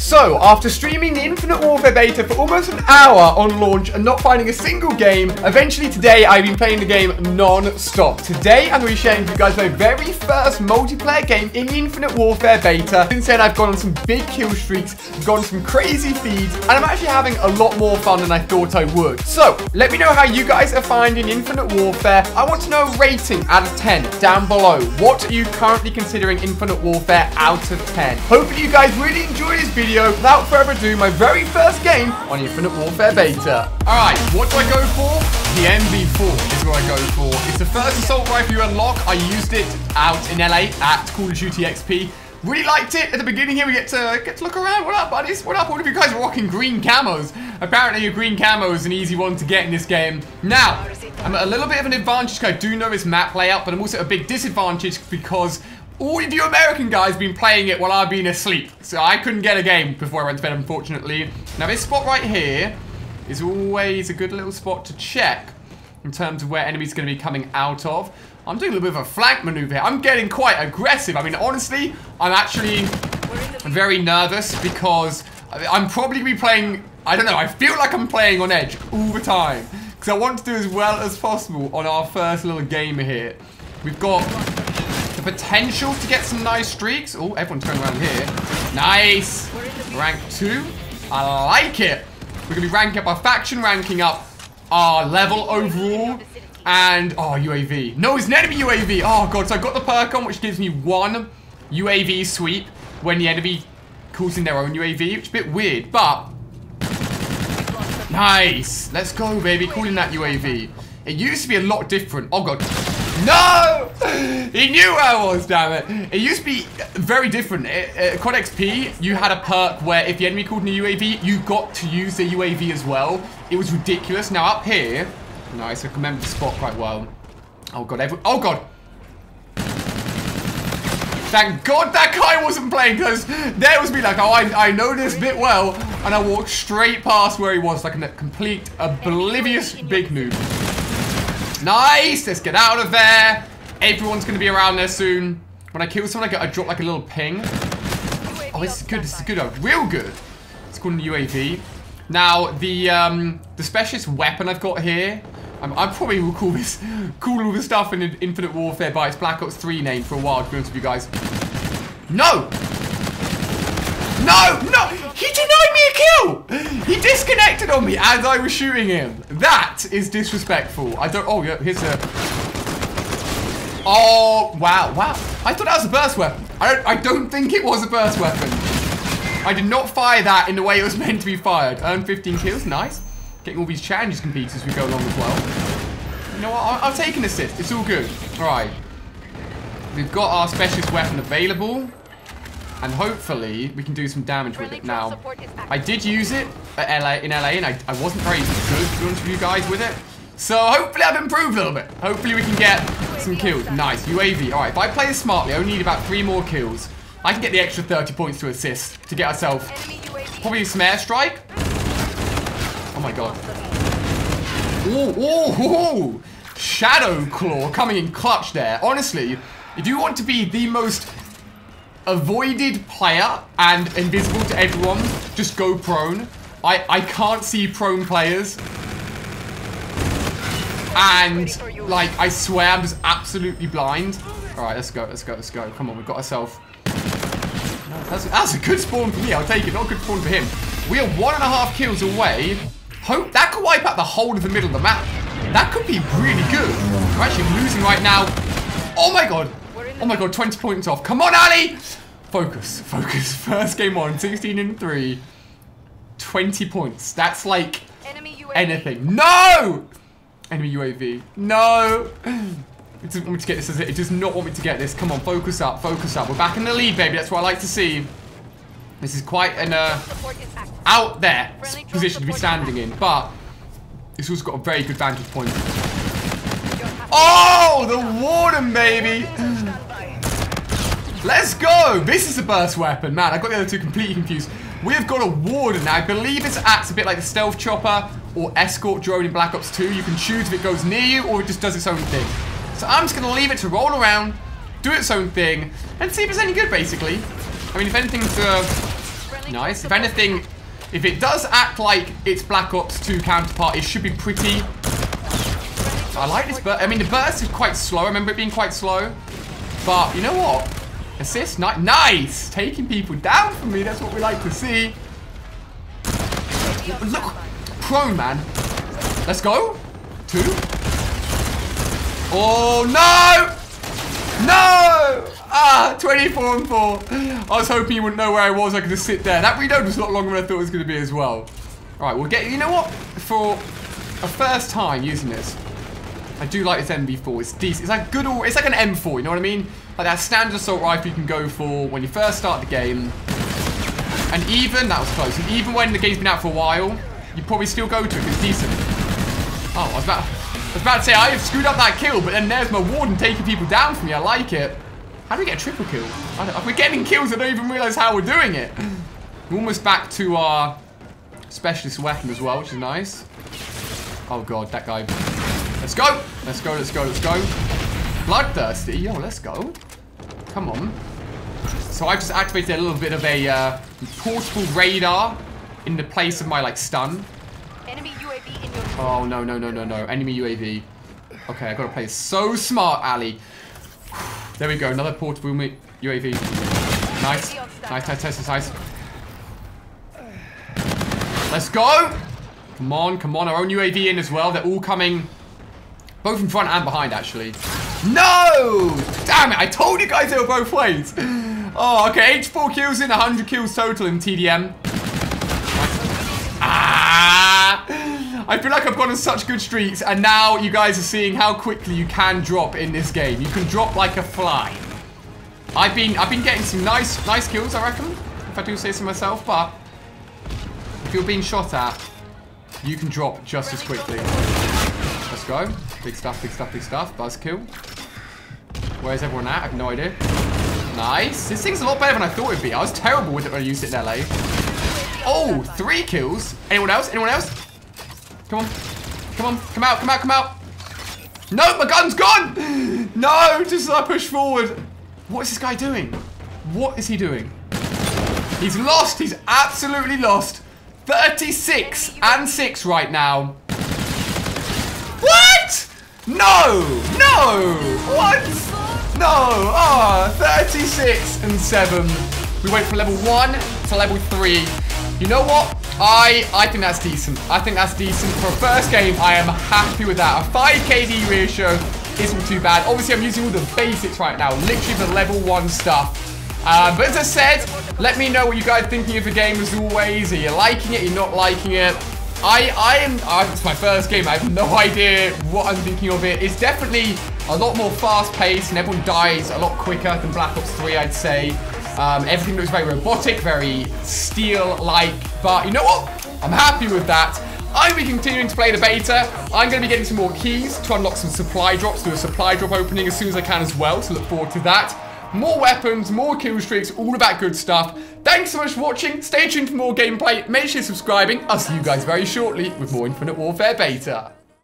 So, after streaming the Infinite Warfare beta for almost an hour on launch and not finding a single game, eventually today I've been playing the game non-stop. Today I'm going to be sharing with you guys my very first multiplayer game in Infinite Warfare beta. Since then I've gone on some big kill streaks, gone some crazy feeds, and I'm actually having a lot more fun than I thought I would. So, let me know how you guys are finding Infinite Warfare. I want to know a rating out of 10 down below. What are you currently considering Infinite Warfare out of 10? Hopefully you guys really enjoy this video video. Without further ado, my very first game on Infinite Warfare Beta. Alright, what do I go for? The NV4 is what I go for. It's the first assault rifle you unlock. I used it out in LA at Call of Duty XP. Really liked it. At the beginning here, we get to get to look around. What up, buddies? What up? All of you guys are rocking green camos. Apparently, a green camo is an easy one to get in this game. Now, I'm at a little bit of an advantage because I do know this map layout, but I'm also a big disadvantage because all of you American guys been playing it while I've been asleep. So I couldn't get a game before I went to bed, unfortunately. Now, this spot right here is always a good little spot to check in terms of where enemies are going to be coming out of. I'm doing a little bit of a flank maneuver here. I'm getting quite aggressive. I mean, honestly, I'm actually very nervous because I'm probably going to be playing, I don't know, I feel like I'm playing on edge all the time. Because I want to do as well as possible on our first little game here. We've got the potential get some nice streaks. Oh, everyone's turning around here. Nice. Rank 2. I like it. We're going to be ranking up our faction, ranking up our level overall. And, oh, UAV. No, it's an enemy UAV. Oh, God. So I've got the perk on, which gives me one UAV sweep when the enemy calls in their own UAV, which is a bit weird, but... Nice. Let's go, baby. Calling that UAV. It used to be a lot different. Oh, God. No! He knew where I was, damn it. It used to be very different. At COD XP, you had a perk where if the enemy called in a UAV, you got to use the UAV as well. It was ridiculous. Now up here, nice, I can remember the spot quite well. Oh god, every oh god. Thank God that guy wasn't playing because there was me like, oh, I, I know this bit well. And I walked straight past where he was like a complete oblivious big noob. Nice. Let's get out of there. Everyone's going to be around there soon. When I kill someone, I, get, I drop like a little ping. Oh, this is good. This is good. Oh, real good. It's called an UAV. Now, the um, the specialist weapon I've got here, I'm, I probably will call this, call all the stuff in Infinite Warfare by its Black Ops 3 name for a while, to be honest with you guys. No! No! No! He did not! Kill! He disconnected on me as I was shooting him. That is disrespectful. I don't... Oh, yeah, here's a... Oh, wow, wow. I thought that was a burst weapon. I don't, I don't think it was a burst weapon. I did not fire that in the way it was meant to be fired. Earn 15 kills, nice. Getting all these challenges completed as we go along as well. You know what, I'll, I'll take an assist. It's all good. All right. We've got our specialist weapon available. And hopefully, we can do some damage with it. Now, I did use it at LA, in LA, and I, I wasn't very good, to be honest with you guys, with it. So, hopefully, I've improved a little bit. Hopefully, we can get some kills. Nice. UAV. All right, if I play this smartly, I only need about three more kills. I can get the extra 30 points to assist to get ourselves probably some airstrike. Oh, my God. Oh, oh, oh. Shadow Claw coming in clutch there. Honestly, if you want to be the most avoided player and invisible to everyone, just go prone. I, I can't see prone players. And, like, I swear I'm just absolutely blind. Alright, let's go, let's go, let's go. Come on, we've got ourselves... That's, that's a good spawn for me, I'll take it. Not a good spawn for him. We are one and a half kills away. Hope that could wipe out the whole of the middle of the map. That could be really good. We're actually losing right now. Oh my god. Oh my god, 20 points off. Come on, Ali! Focus, focus. First game on, 16 and 3. 20 points. That's like anything. No! Enemy UAV. No! It doesn't want me to get this, does it? It does not want me to get this. Come on, focus up, focus up. We're back in the lead, baby. That's what I like to see. This is quite an uh, out there position to be standing in, but this also got a very good vantage point. Oh, the warden, baby! Let's go! This is a burst weapon. Man, I got the other two completely confused. We have got a warden now. I believe it acts a bit like the stealth chopper or escort drone in Black Ops 2. You can choose if it goes near you or it just does its own thing. So I'm just going to leave it to roll around, do its own thing, and see if it's any good, basically. I mean, if anything's uh, Nice. If anything, if it does act like its Black Ops 2 counterpart, it should be pretty... I like this but I mean, the burst is quite slow. I remember it being quite slow. But you know what? Assist. Ni nice. Taking people down for me. That's what we like to see. Look. Pro, man. Let's go. Two. Oh, no. No. Ah, 24 and 4. I was hoping you wouldn't know where I was. I could just sit there. That reload was a lot longer than I thought it was going to be as well. All right, we'll get... You know what? For a first time using this, I do like this NV4. It's decent. It's like good... It's like an M4, you know what I mean? Like that standard assault rifle you can go for when you first start the game. And even... That was close. And even when the game's been out for a while, you probably still go to it it's decent. Oh, I was about... I was about to say, I have screwed up that kill, but then there's my warden taking people down for me. I like it. How do we get a triple kill? we're getting kills, I don't even realize how we're doing it. We're almost back to our specialist weapon as well, which is nice. Oh god, that guy. Let's go! Let's go, let's go, let's go. Bloodthirsty. Yo, let's go. Come on. So I've just activated a little bit of a uh, portable radar in the place of my, like, stun. Enemy UAV in your Oh, no, no, no, no, no. Enemy UAV. Okay, I gotta play so smart, Ali. There we go, another portable UAV. Nice. Nice, nice, nice, nice. Let's go! Come on, come on. Our own UAV in as well. They're all coming both in front and behind, actually. No! Damn it, I told you guys they were both ways. Oh, okay, H4 kills in, 100 kills total in TDM. Ah! I feel like I've gone on such good streaks, and now you guys are seeing how quickly you can drop in this game. You can drop like a fly. I've been I've been getting some nice nice kills, I reckon, if I do say so myself, but if you're being shot at, you can drop just as quickly. Let's go. Big stuff, big stuff, big stuff. Buzzkill. Where's everyone at? I have no idea. Nice. This thing's a lot better than I thought it'd be. I was terrible with it when I used it in LA. Oh, three kills. Anyone else? Anyone else? Come on. Come on. Come out. Come out. Come out. No, my gun's gone. No, just as I push forward. What is this guy doing? What is he doing? He's lost. He's absolutely lost. 36 and 6 right now. No. No. What? No. Ah, oh, 36 and 7. We went from level 1 to level 3. You know what? I I think that's decent. I think that's decent. For a first game, I am happy with that. A 5 KD ratio isn't too bad. Obviously, I'm using all the basics right now. Literally the level 1 stuff. Um, but as I said, let me know what you guys thinking of the game as always. Are you liking it? Are you not liking it? I, I am, uh, it's my first game. I have no idea what I'm thinking of it. It's definitely a lot more fast-paced and everyone dies a lot quicker than Black Ops 3, I'd say. Um, everything looks very robotic, very steel-like, but you know what? I'm happy with that. I'm be continuing to play the beta. I'm going to be getting some more keys to unlock some supply drops, do a supply drop opening as soon as I can as well, so look forward to that. More weapons, more kill streaks, all of that good stuff. Thanks so much for watching. Stay tuned for more gameplay. Make sure you're subscribing. I'll see you guys very shortly with more Infinite Warfare Beta.